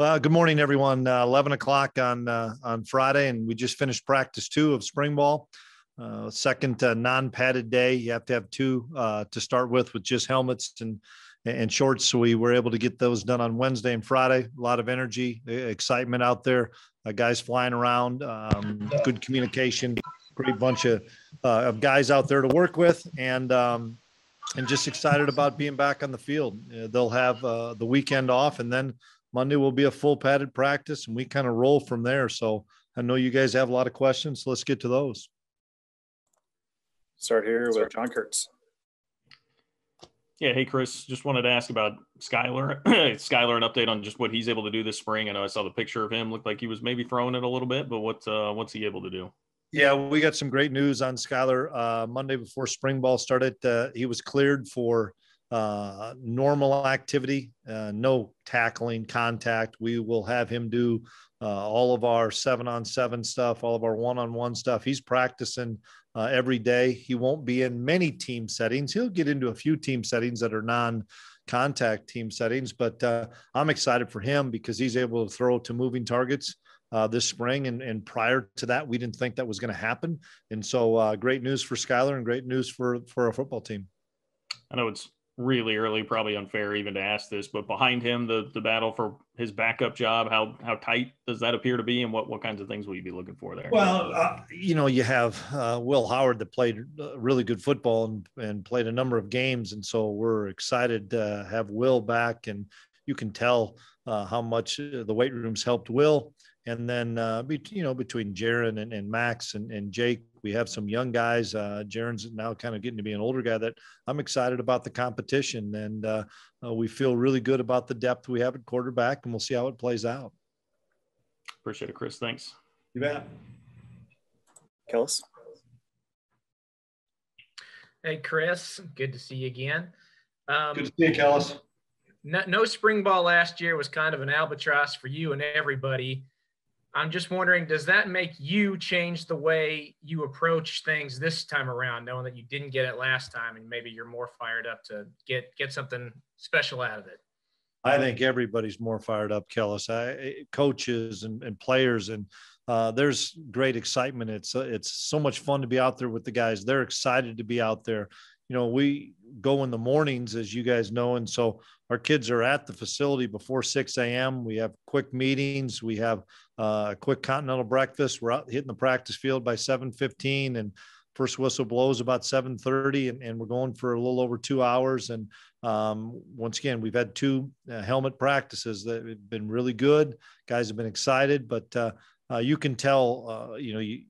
Uh, good morning, everyone. Uh, Eleven o'clock on uh, on Friday, and we just finished practice two of spring ball. Uh, second uh, non-padded day. You have to have two uh, to start with, with just helmets and and shorts. So we were able to get those done on Wednesday and Friday. A lot of energy, excitement out there. guys flying around, um, good communication, great bunch of of guys out there to work with, and um, and just excited about being back on the field. they'll have the weekend off, and then Monday will be a full padded practice and we kind of roll from there. So I know you guys have a lot of questions. So let's get to those. Start here with John Kurtz. Yeah, hey Chris, just wanted to ask about Skylar. Skylar, an update on just what he's able to do this spring. I know I saw the picture of him; looked like he was maybe throwing it a little bit, but what uh, what's he able to do? Yeah, we got some great news on Skylar. Uh, Monday before spring ball started, uh, he was cleared for uh, normal activity, uh, no tackling, contact. We will have him do uh, all of our seven on seven stuff, all of our one on one stuff. He's practicing uh, every day. He won't be in many team settings. He'll get into a few team settings that are non contact team settings, but uh, I'm excited for him because he's able to throw to moving targets. Uh, this spring. And, and prior to that, we didn't think that was going to happen. And so, uh, great news for Skylar and great news for for our football team. I know it's really early, probably unfair even to ask this, but behind him, the the battle for his backup job, how how tight does that appear to be, and what what kinds of things will you be looking for there? Well, uh, you know, you have uh, Will Howard that played uh, really good football and and played a number of games, and so we're excited to have Will back, and you can tell uh, how much uh, the weight rooms helped Will. And then, uh, be, you know, between Jaron and, and Max and, and Jake, we have some young guys. Uh, Jaron's now kind of getting to be an older guy that I'm excited about the competition. And uh, uh, we feel really good about the depth we have at quarterback, and we'll see how it plays out. Appreciate it, Chris. Thanks. You bet. Kellis. Hey, Chris. Good to see you again. Um, good to see you, Kellis. No, no spring ball last year was kind of an albatross for you and everybody. I'm just wondering, does that make you change the way you approach things this time around, knowing that you didn't get it last time, and maybe you're more fired up to get get something special out of it? I think everybody's more fired up, Kellis. I, coaches and, and players, and uh, there's great excitement. It's uh, it's so much fun to be out there with the guys. They're excited to be out there. You know, we go in the mornings, as you guys know, and so our kids are at the facility before 6 a.m. We have quick meetings. We have uh, a quick continental breakfast. We're out hitting the practice field by 7:15, and first whistle blows about 7:30, and, and we're going for a little over two hours. And um, once again, we've had two uh, helmet practices that have been really good. Guys have been excited, but uh, uh you can tell, uh, you know, you,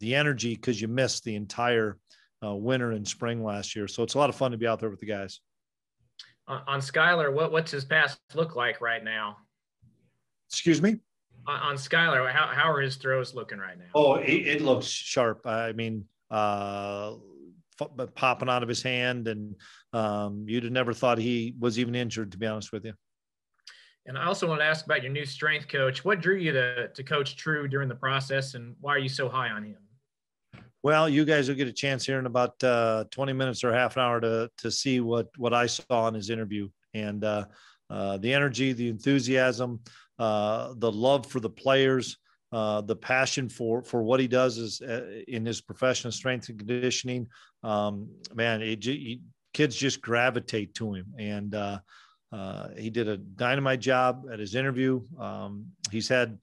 the energy because you missed the entire uh, winter and spring last year. So it's a lot of fun to be out there with the guys on, on Skylar, what what's his pass look like right now? Excuse me. On, on Skylar, how how are his throws looking right now? Oh, it, it looks sharp. I mean, uh, popping out of his hand, and um, you'd have never thought he was even injured, to be honest with you. And I also want to ask about your new strength coach. What drew you to, to Coach True during the process, and why are you so high on him? Well, you guys will get a chance here in about uh, 20 minutes or half an hour to to see what what I saw in his interview and uh, uh, the energy, the enthusiasm, uh, the love for the players, uh, the passion for for what he does is uh, in his professional strength and conditioning. Um, man, it, it, kids just gravitate to him, and he did a dynamite job at his interview. Um, he's had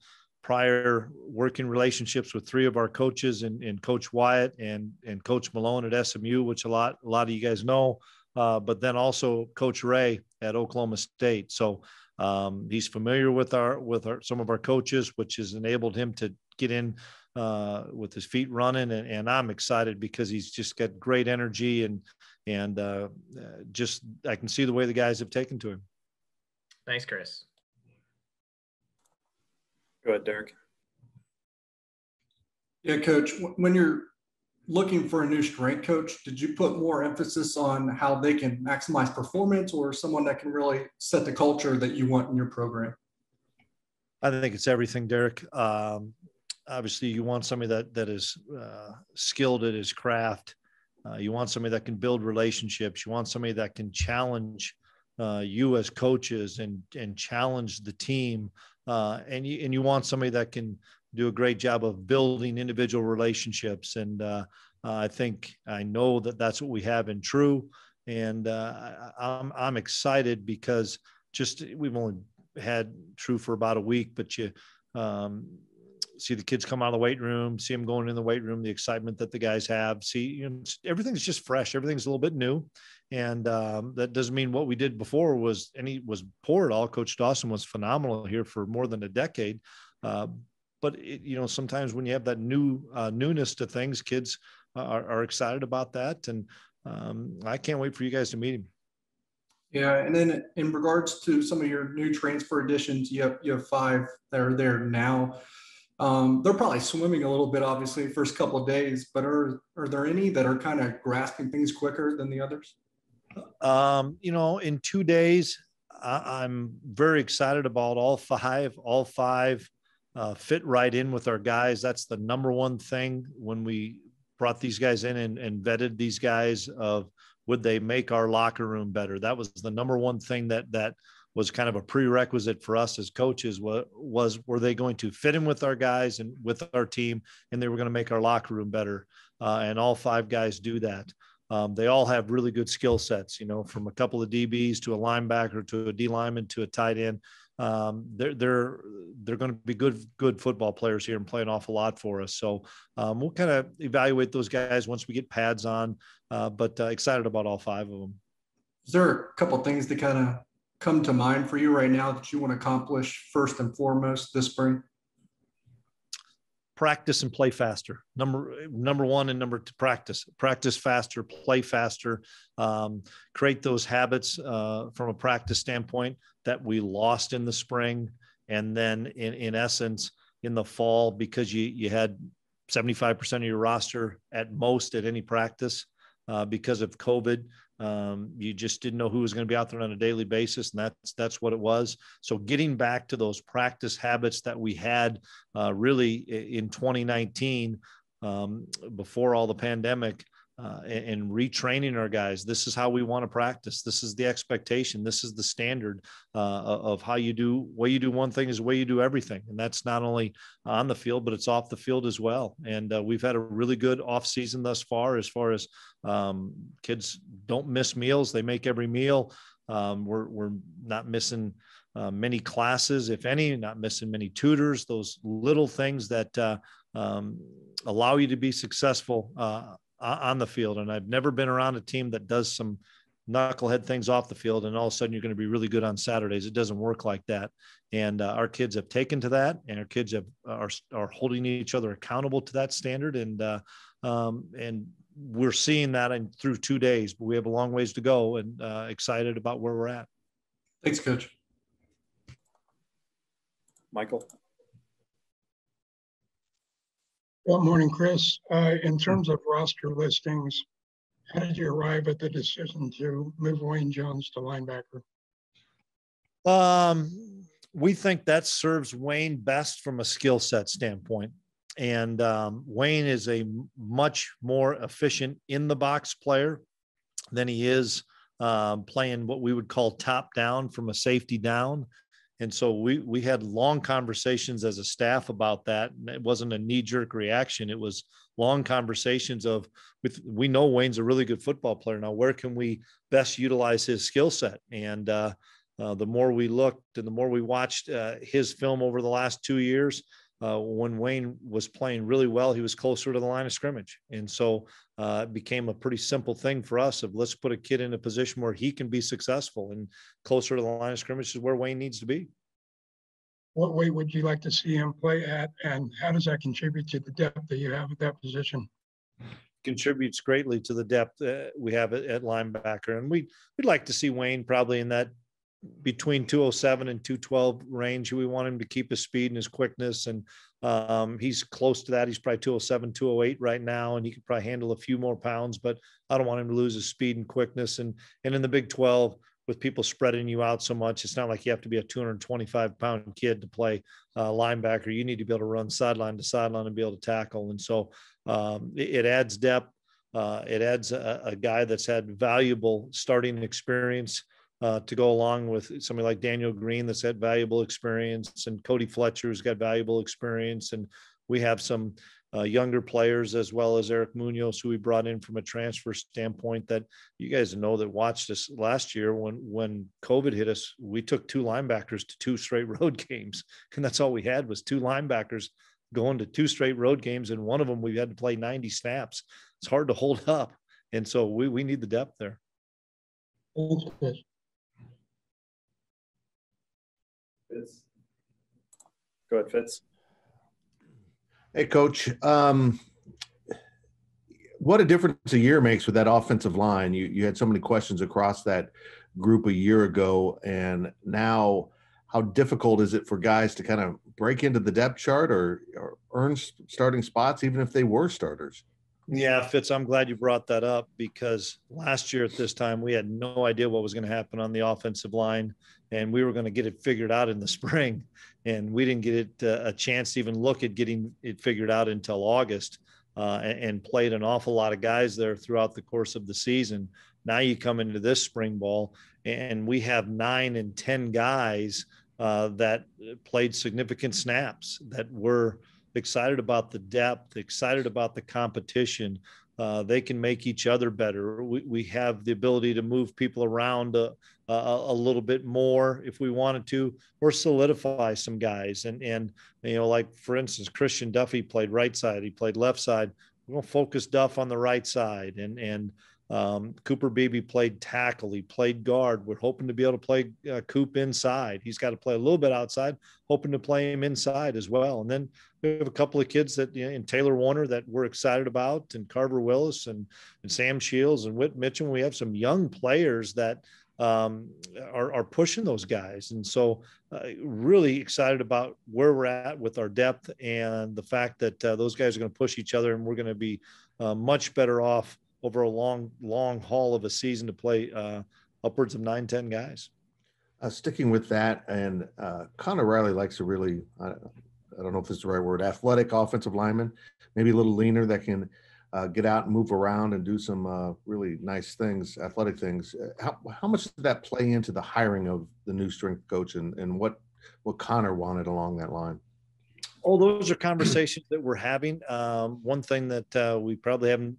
prior working relationships with three of our coaches and, and Coach Wyatt and, and Coach Malone at SMU, which a lot a lot of you guys know, uh, but then also Coach Ray at Oklahoma State. So um, he's familiar with our with our some of our coaches, which has enabled him to get in uh, with his feet running. And, and, I'm excited because he's just got great energy and and uh, just I can see the way the guys have taken to him. Thanks, Chris. Go ahead, Derek. Yeah, coach, when you're looking for a new strength coach, did you put more emphasis on how they can maximize performance or someone that can really set the culture that you want in your program? I think it's everything, Derek. Um, obviously, you want somebody that that is uh, skilled at his craft. Uh, you want somebody that can build relationships. You want somebody that can challenge uh, you as coaches and and challenge the team. Uh, and you and you want somebody that can do a great job of building individual relationships. And uh, I think I know that that's what we have in True. And uh, I'm I'm excited because just we've only had True for about a week, but you um, see the kids come out of the weight room, see them going in the weight room, the excitement that the guys have. See, you know, everything's just fresh. Everything's a little bit new, and um, that doesn't mean what we did before was any was poor at all. Coach Dawson was phenomenal here for more than a decade. Uh, but it, you know, sometimes when you have that new uh, newness to things, kids are, are excited about that, and um, I can't wait for you guys to meet him. Yeah, and then in regards to some of your new transfer additions, you have you have five that are there now. Um, they're probably swimming a little bit, obviously, first couple of days. But are are there any that are kind of grasping things quicker than the others? Um, you know, in two days, I, am very excited about all five. All five uh, fit right in with our guys. That's the number one thing when we brought these guys in and, and vetted these guys of would they make our locker room better? That was the number one thing that that was kind of a prerequisite for us as coaches was, was were they going to fit in with our guys and with our team and they were going to make our locker room better uh, and all five guys do that um, they all have really good skill sets you know from a couple of dbs to a linebacker to a d lineman to a tight end um, they're they're they're going to be good good football players here and play an awful lot for us. So um, we'll kind of evaluate those guys once we get pads on. Uh, but uh, excited about all five of them. Is there a couple things that kind of come to mind for you right now that you want to accomplish first and foremost this spring? Practice and play faster. Number number one and number two, practice. Practice faster, play faster. Um, create those habits uh, from a practice standpoint that we lost in the spring, and then in in essence in the fall because you you had 75% of your roster at most at any practice uh, because of COVID. Um, you just didn't know who was going to be out there on a daily basis, and that's that's what it was. So getting back to those practice habits that we had uh, really in 2019 um, before all the pandemic. Uh, and, retraining our guys. This is how we want to practice. This is the expectation. This is the standard uh, of how you do. Way you do one thing is the way you do everything, and that's not only on the field, but it's off the field as well. And uh, we've had a really good off season thus far, as far as um, kids don't miss meals. They make every meal. Um, we're, we're not missing uh, many classes, if any, not missing many tutors, those little things that uh, um, allow you to be successful uh, on the field. And I've never been around a team that does some knucklehead things off the field and all of a sudden you're going to be really good on Saturdays. It doesn't work like that. And uh, our kids have taken to that and our kids have, are, are holding each other accountable to that standard. And, uh, um, and we're seeing that in through two days, but we have a long ways to go and uh, excited about where we're at. Thanks, coach. Michael. Good morning, Chris. Uh, in terms of roster listings, how did you arrive at the decision to move Wayne Jones to linebacker? Um, we think that serves Wayne best from a skill set standpoint. And um, Wayne is a much more efficient in the box player than he is um, playing what we would call top down from a safety down. And so we we had long conversations as a staff about that. And it wasn't a knee jerk reaction. It was long conversations of with we know Wayne's a really good football player. Now where can we best utilize his skill set? And uh, uh, the more we looked and the more we watched uh, his film over the last two years, uh, when Wayne was playing really well, he was closer to the line of scrimmage. And so uh, it became a pretty simple thing for us of let's put a kid in a position where he can be successful and closer to the line of scrimmage is where Wayne needs to be. What way would you like to see him play at, and how does that contribute to the depth that you have at that position? Contributes greatly to the depth uh, we have at, at linebacker, and we we'd like to see Wayne probably in that between 207 and 212 range. We want him to keep his speed and his quickness. And um, he's close to that. He's probably 207, 208 right now, and he could probably handle a few more pounds, but I don't want him to lose his speed and quickness. And, and in the Big 12, with people spreading you out so much, it's not like you have to be a 225 pound kid to play uh, linebacker. You need to be able to run sideline to sideline and be able to tackle. And so um, it, it, adds depth. Uh, it adds a, a, guy that's had valuable starting experience uh, to go along with somebody like Daniel Green that's had valuable experience, and Cody Fletcher, who's got valuable experience, and we have some uh, younger players as well as Eric Munoz, who we brought in from a transfer standpoint. That you guys know that watched us last year when when COVID hit us, we took two linebackers to two straight road games, and that's all we had was two linebackers going to two straight road games, and one of them we had to play 90 snaps. It's hard to hold up, and so we we need the depth there. Thanks, Chris. Fitz. Go ahead, Fitz. Hey, coach. Um, what a difference a year makes with that offensive line. You you had so many questions across that group a year ago, and now how difficult is it for guys to kind of break into the depth chart or, or earn starting spots, even if they were starters? Yeah, Fitz, I'm glad you brought that up because last year at this time we had no idea what was going to happen on the offensive line, and we were going to get it figured out in the spring, and we didn't get it uh, a chance to even look at getting it figured out until August, uh, and, and, played an awful lot of guys there throughout the course of the season. Now you come into this spring ball, and we have nine and ten guys uh, that played significant snaps that were – excited about the depth, excited about the competition. Uh, they can make each other better. We, we have the ability to move people around a, a, a, little bit more if we wanted to, or solidify some guys. And and you know, like for instance, Christian Duffey played right side, he played left side. We're gonna focus Duff on the right side, and and um, Cooper Beebe played tackle. He played guard. We're hoping to be able to play uh, Coop inside. He's got to play a little bit outside, hoping to play him inside as well. And then we have a couple of kids that, you know, Taylor Warner that we're excited about, and Carver Willis and, and Sam Shields and Whit Mitchell. We have some young players that um, are, are pushing those guys. And so, uh, really excited about where we're at with our depth and the fact that uh, those guys are going to push each other and we're going to be uh, much better off over a long, long haul of a season to play uh, upwards of nine, 10 guys. Uh, sticking with that, and uh, Conor Riley likes a really, I, I don't know if it's the right word, athletic offensive lineman, maybe a little leaner that can uh, get out and move around and do some uh, really nice things, athletic things. Uh, how, how much did that play into the hiring of the new strength coach and, and what, what Conor wanted along that line? Oh, those are conversations that we're having. Um, one thing that uh, we probably haven't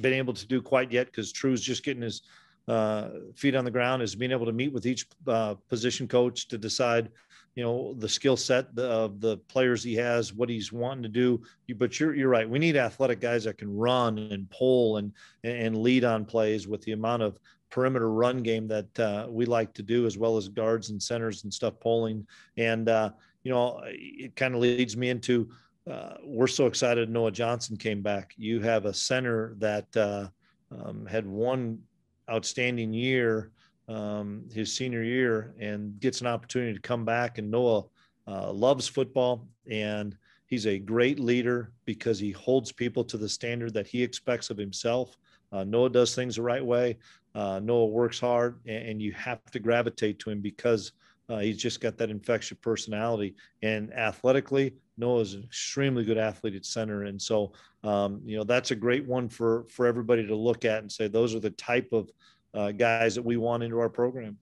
been able to do quite yet because True's just getting his uh, feet on the ground is being able to meet with each uh, position coach to decide, you know, the skill set of the players he has, what he's wanting to do. But you're you're right. We need athletic guys that can run and pull and and lead on plays with the amount of perimeter run game that uh, we like to do, as well as guards and centers and stuff pulling. And uh, you know, it kind of leads me into uh, we're so excited Noah Johnson came back. You have a center that uh, um, had one outstanding year, um, his senior year, and gets an opportunity to come back. And Noah uh, loves football, and he's a great leader because he holds people to the standard that he expects of himself. Uh, Noah does things the right way. Uh, Noah works hard, and, and, you have to gravitate to him because uh, he's just got that infectious personality. And athletically, Noah is an extremely good athlete at center, and so um, you know that's a great one for for everybody to look at and say those are the type of uh, guys that we want into our program.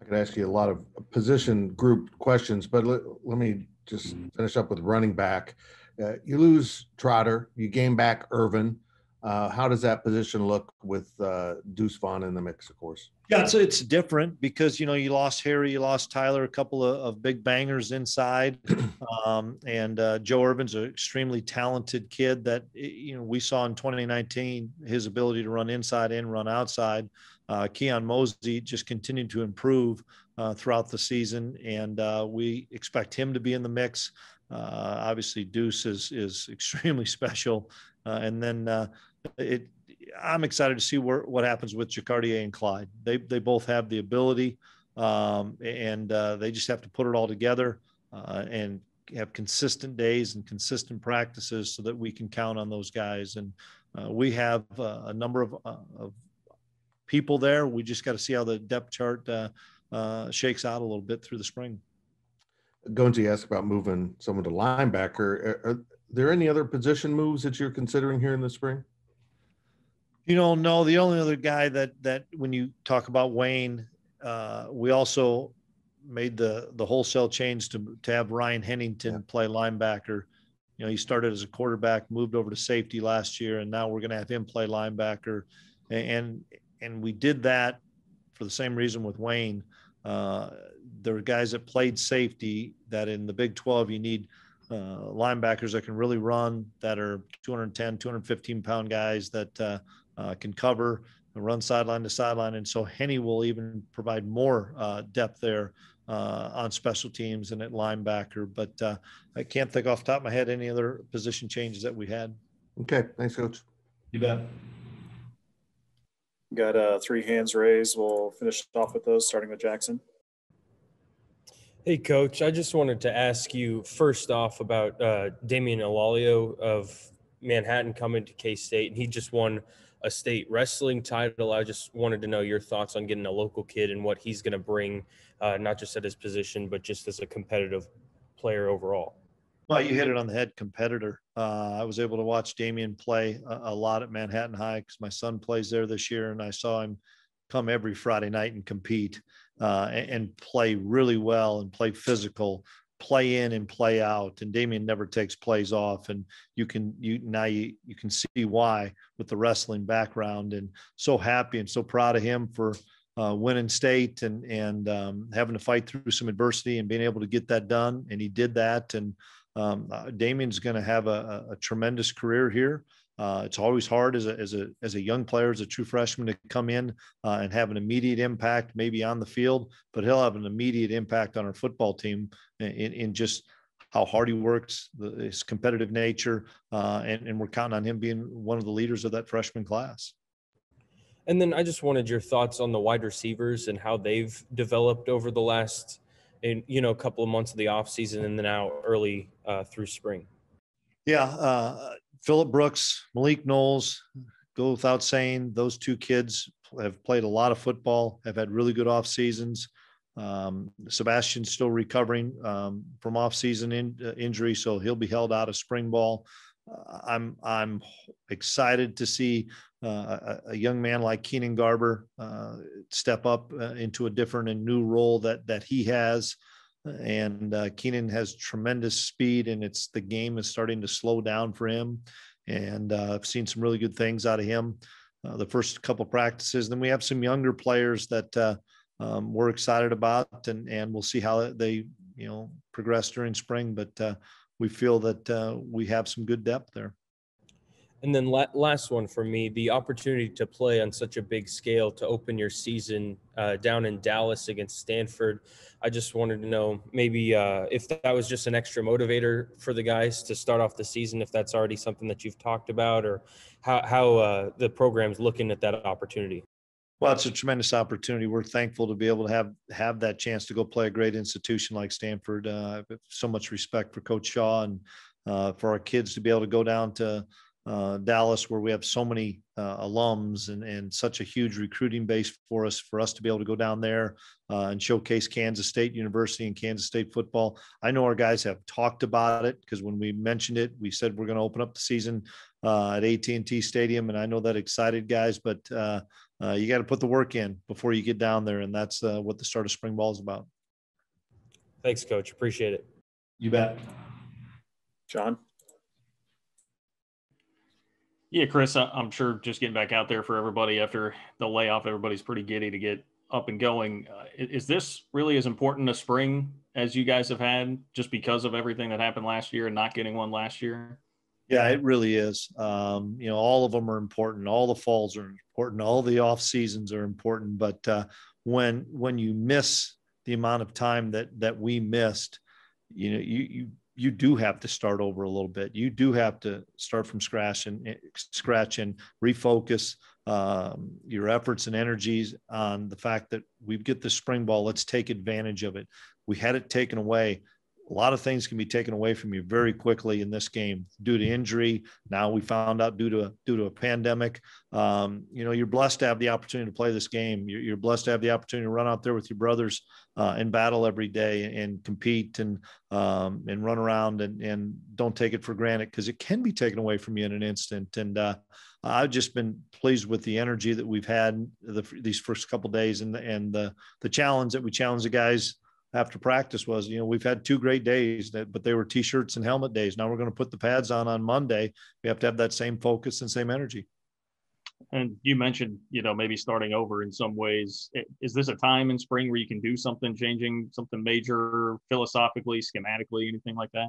I could ask you a lot of position group questions, but let, let me just finish up with running back. Uh, you lose Trotter, you gain back Ervin. Uh, how does that position look with uh, Deuce Vaughn in the mix, of course? Yeah, it's, it's different because, you know, you lost Harry, you lost Tyler, a couple of, of big bangers inside. Um, and uh, Joe Ervin's an extremely talented kid that, you know, we saw in 2019 his ability to run inside and run outside. Uh, Keon Mosey just continued to improve uh, throughout the season, and uh, we expect him to be in the mix. Uh, obviously, Deuce is, is extremely special. Uh, and then uh, it, I'm excited to see where, what happens with Jacardia and Clyde. They they both have the ability, um, and uh, they just have to put it all together uh, and have consistent days and consistent practices so that we can count on those guys. And uh, we have uh, a number of, uh, of people there. We just got to see how the depth chart uh, shakes out a little bit through the spring. Going to ask about moving someone to linebacker. Are, are there any other position moves that you're considering here in the spring? You know, no. The only other guy that that when you talk about Wayne uh, we also made the the wholesale change to to have Ryan Hennington Yeah. play linebacker. You know, he started as a quarterback, moved over to safety last year, and now we're going to have him play linebacker. And and we did that for the same reason with Wayne. Uh, there are guys that played safety that in the Big 12 you need uh, linebackers that can really run, that are 210, 215 pound guys that uh, uh, can cover and run sideline to sideline. And so Henny will even provide more uh, depth there uh, on special teams and at linebacker. But uh, I can't think off the top of my head any other position changes that we had. Okay, thanks, coach. You bet. Got uh, three hands raised. We'll finish off with those, starting with Jackson. Hey, Coach. I just wanted to ask you first off about uh, Damian Ilalio of Manhattan coming to K State, and he just won a state wrestling title. I just wanted to know your thoughts on getting a local kid and what he's going to bring, uh, not just at his position, but just as a competitive player overall. Well, you hit it on the head, competitor. Uh, I was able to watch Damien play a, a lot at Manhattan High because my son plays there this year, and I saw him come every Friday night and compete uh, and, and play really well and play physical, play in and play out. And Damien never takes plays off, and you can you now you you can see why with the wrestling background. And so happy and so proud of him for uh, winning state and and um, having to fight through some adversity and being able to get that done. And he did that. And um, uh, Damien's going to have a, a, a tremendous career here. Uh, it's always hard as a, as a as a young player, as a true freshman, to come in uh, and have an immediate impact, maybe on the field, but he'll have an immediate impact on our football team in, in just how hard he works, the, his competitive nature, uh, and, and we're counting on him being one of the leaders of that freshman class. And then I just wanted your thoughts on the wide receivers and how they've developed over the last, in you know, a couple of months of the offseason and then now early uh, through spring. Yeah, uh, Philip Brooks, Malik Knowles, go without saying, those two kids have played a lot of football, have had really good off seasons. Um, Sebastian's still recovering um, from off-season in, uh, injury, so he'll be held out of spring ball. Uh, I'm I'm excited to see uh, a, a young man like Keenan Garber uh, step up uh, into a different and new role that that he has and uh, Keenan has tremendous speed, and it's the game is starting to slow down for him. And uh, I've seen some really good things out of him uh, the first couple practices. Then we have some younger players that uh, um, we're excited about, and and we'll see how they you know progress during spring. But uh, we feel that uh, we have some good depth there. And then la- last one for me, the opportunity to play on such a big scale to open your season uh, down in Dallas against Stanford. I just wanted to know maybe uh, if that was just an extra motivator for the guys to start off the season, if that's already something that you've talked about, or how, how uh, the program's looking at that opportunity. Well, it's a tremendous opportunity. We're thankful to be able to have have that chance to go play a great institution like Stanford. Uh, so much respect for Coach Shaw and uh, for our kids to be able to go down to uh, Dallas, where we have so many uh, alums and, and such a huge recruiting base for us, for us to be able to go down there uh, and showcase Kansas State University and Kansas State football. I know our guys have talked about it because when we mentioned it, we said we're going to open up the season uh, at AT&T Stadium, and I know that excited guys, but uh, uh, you got to put the work in before you get down there, and that's what the start of spring ball is about. Thanks, Coach. Appreciate it. You bet. John. Yeah, Chris, I'm sure just getting back out there for everybody after the layoff, everybody's pretty giddy to get up and going. Uh, is this really as important a spring as you guys have had just because of everything that happened last year and not getting one last year? Yeah, it really is. Um, you know, all of them are important. All the falls are important. All the off seasons are important. But uh, when when you miss the amount of time that that we missed, you know, you you you do have to start over a little bit. You do have to start from scratch and scratch and refocus um, your efforts and energies on the fact that we get the spring ball. Let's take advantage of it. We had it taken away. A lot of things can be taken away from you very quickly in this game due to injury. Now we found out due to a, due to a pandemic. Um, you know, you're blessed to have the opportunity to play this game. You're, you're blessed to have the opportunity to run out there with your brothers uh, in battle every day and, and compete and um, and run around and and don't take it for granted because it can be taken away from you in an instant. And uh, I've just been pleased with the energy that we've had the, these first couple days and the, and the the challenge that we challenge the guys after practice was, you know, we've had two great days that, but they were t-shirts and helmet days. Now we're going to put the pads on on Monday. We have to have that same focus and same energy. And you mentioned, you know, maybe starting over in some ways. Is this a time in spring where you can do something, changing something major philosophically, schematically, anything like that?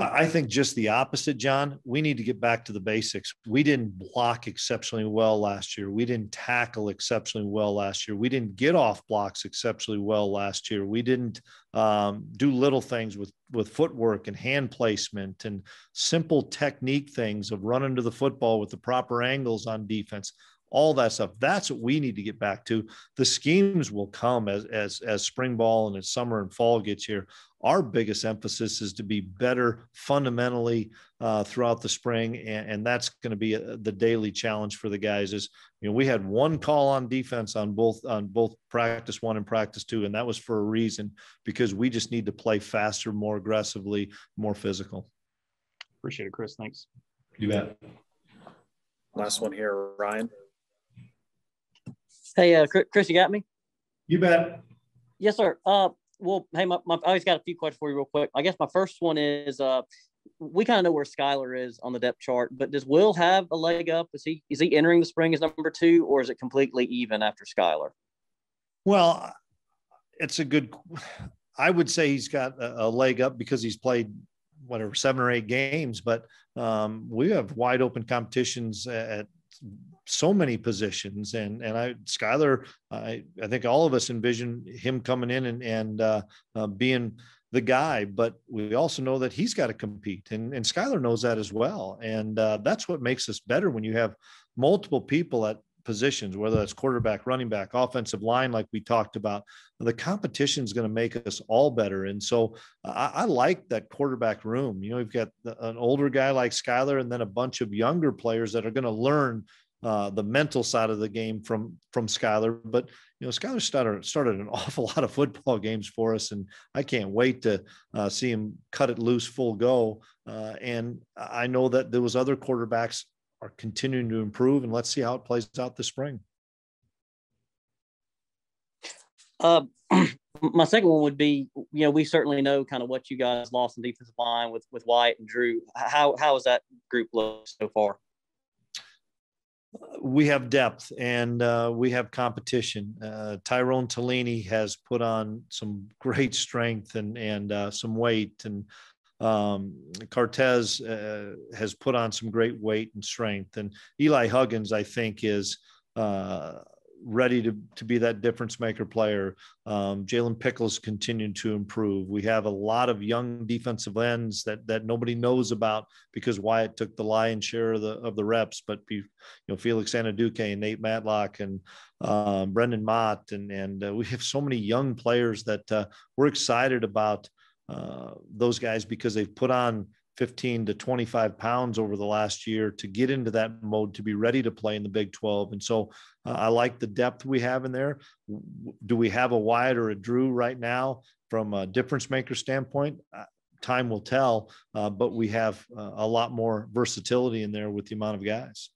I think just the opposite, John. We need to get back to the basics. We didn't block exceptionally well last year. We didn't tackle exceptionally well last year. We didn't get off blocks exceptionally well last year. We didn't um, do little things with with footwork and hand placement and simple technique things of running to the football with the proper angles on defense all that stuff. That's what we need to get back to. The schemes will come as as as spring ball and as summer and fall gets here. Our biggest emphasis is to be better fundamentally uh, throughout the spring, and, and that's going to be a, uh, the daily challenge for the guys. Is you know we had one call on defense on both on both practice one and practice two, and that was for a reason because we just need to play faster, more aggressively, more physical. Appreciate it, Chris. Thanks. You bet. Last one here, Ryan. Hey, uh, Chris, you got me? You bet. Yes, sir. Uh, well, hey, my, my, I always got a few questions for you real quick. I guess my first one is, uh, we kind of know where Skylar is on the depth chart, but does Will have a leg up? Is he is he entering the spring as number two, or is it completely even after Skylar? Well, it's a good. I would say he's got a, a leg up because he's played whatever seven or eight games, but um, we have wide open competitions at so many positions. And and I Skylar, I I think all of us envision him coming in and and uh, uh, being the guy, but we also know that he's got to compete, and and Skylar knows that as well. And uh, that's what makes us better when you have multiple people at positions, whether that's quarterback, running back, offensive line, like we talked about. The competition is going to make us all better. And so I, I, like that quarterback room. You know, we've got an older guy like Skylar and then a bunch of younger players that are going to learn uh, the mental side of the game from from Skylar. But you know, Skylar started started an awful lot of football games for us, and I can't wait to uh, see him cut it loose full go. Uh, and I know that there was other quarterbacks are continuing to improve, and let's see how it plays out this spring. Uh, my second one would be, you know, we certainly know kind of what you guys lost in defensive line with with Wyatt and Drew. How how has that group looked so far? we have depth and uh, we have competition. Uh, Tyrone Taleni has put on some great strength and and uh, some weight, and um, Cortez uh, has put on some great weight and strength. And Eli Huggins, I think, is uh, ready to, to be that difference maker player. Um, Jalen Pickles continued to improve. We have a lot of young defensive ends that that nobody knows about because Wyatt took the lion's share of the of the reps. But you know Felix Anudike and Nate Matlack and um, Brendan Mott and and uh, we have so many young players that uh, we're excited about uh, those guys because they've put on 15 to 25 pounds over the last year to get into that mode to be ready to play in the Big 12. And so uh, I like the depth we have in there. Do we have a Wyatt or a Drew right now from a difference maker standpoint? Uh, time will tell, uh, but we have uh, a lot more versatility in there with the amount of guys.